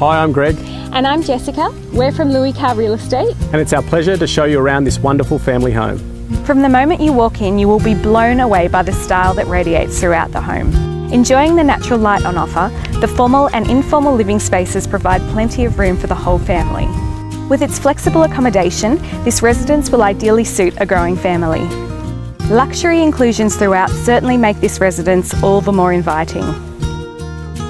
Hi, I'm Greg, And I'm Jessica. We're from Louis Carr Real Estate. and it's our pleasure to show you around this wonderful family home. From the moment you walk in, you will be blown away by the style that radiates throughout the home. Enjoying the natural light on offer, the formal and informal living spaces provide plenty of room for the whole family. With its flexible accommodation, this residence will ideally suit a growing family. Luxury inclusions throughout certainly make this residence all the more inviting.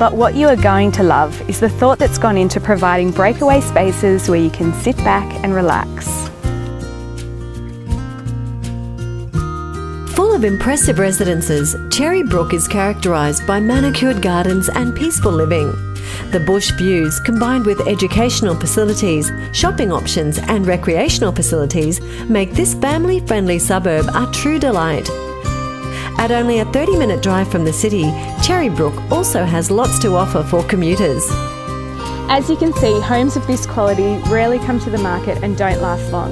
But what you are going to love is the thought that's gone into providing breakaway spaces where you can sit back and relax. Full of impressive residences, Cherrybrook is characterised by manicured gardens and peaceful living. The bush views, combined with educational facilities, shopping options, and recreational facilities, make this family friendly suburb a true delight. At only a 30 minute drive from the city, Cherrybrook also has lots to offer for commuters. As you can see, homes of this quality rarely come to the market and don't last long.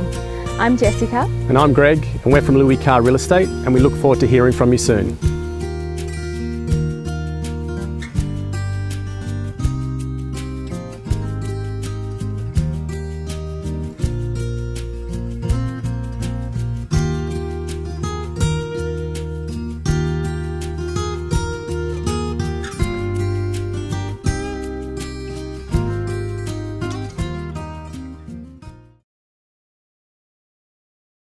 I'm Jessica. And I'm Greg, and we're from Louis Carr Real Estate, and we look forward to hearing from you soon.